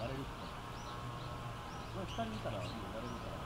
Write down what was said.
返れるって。これ2人いたらもうやれるから。